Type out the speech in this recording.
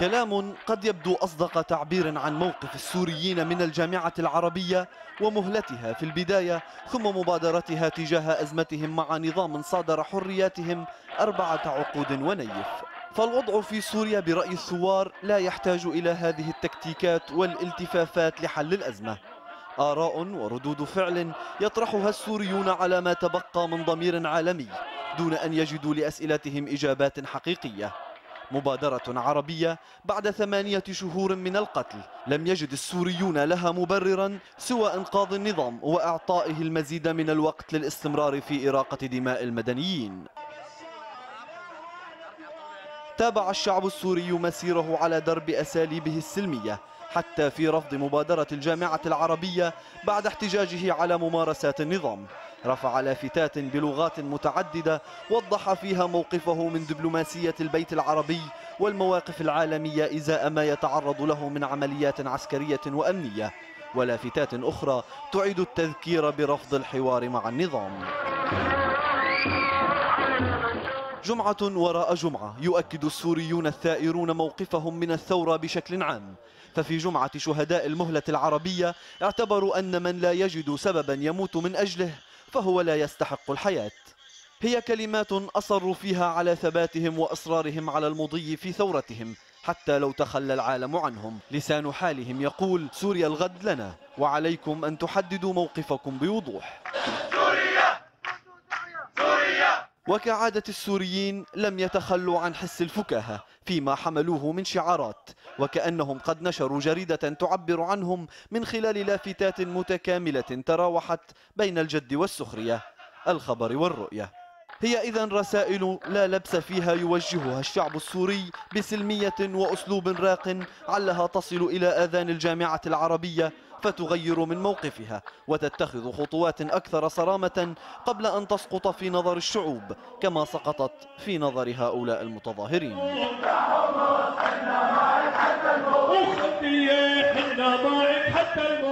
كلام قد يبدو أصدق تعبير عن موقف السوريين من الجامعة العربية ومهلتها في البداية ثم مبادرتها تجاه أزمتهم مع نظام صادر حرياتهم أربعة عقود ونيف. فالوضع في سوريا برأي الثوار لا يحتاج إلى هذه التكتيكات والالتفافات لحل الأزمة. آراء وردود فعل يطرحها السوريون على ما تبقى من ضمير عالمي دون أن يجدوا لأسئلتهم إجابات حقيقية. مبادرة عربية بعد ثمانية شهور من القتل. لم يجد السوريون لها مبررا سوى إنقاذ النظام وإعطائه المزيد من الوقت للاستمرار في إراقة دماء المدنيين. تابع الشعب السوري مسيره على درب أساليبه السلمية حتى في رفض مبادرة الجامعة العربية بعد احتجاجه على ممارسات النظام. رفع لافتات بلغات متعددة وضح فيها موقفه من دبلوماسية البيت العربي والمواقف العالمية إزاء ما يتعرض له من عمليات عسكرية وأمنية. ولافتات أخرى تعيد التذكير برفض الحوار مع النظام. جمعة وراء جمعة يؤكد السوريون الثائرون موقفهم من الثورة بشكل عام. ففي جمعة شهداء المهلة العربية اعتبروا أن من لا يجد سببا يموت من أجله فهو لا يستحق الحياة. هي كلمات أصروا فيها على ثباتهم وإصرارهم على المضي في ثورتهم حتى لو تخلى العالم عنهم. لسان حالهم يقول سوريا الغد لنا وعليكم أن تحددوا موقفكم بوضوح. وكعادة السوريين لم يتخلوا عن حس الفكاهة فيما حملوه من شعارات وكأنهم قد نشروا جريدة تعبر عنهم من خلال لافتات متكاملة تراوحت بين الجد والسخرية. الخبر والرؤية. هي إذا رسائل لا لبس فيها يوجهها الشعب السوري بسلمية وأسلوب راق علها تصل إلى آذان الجامعة العربية فتغير من موقفها وتتخذ خطوات أكثر صرامة قبل أن تسقط في نظر الشعوب كما سقطت في نظر هؤلاء المتظاهرين. حتى الموت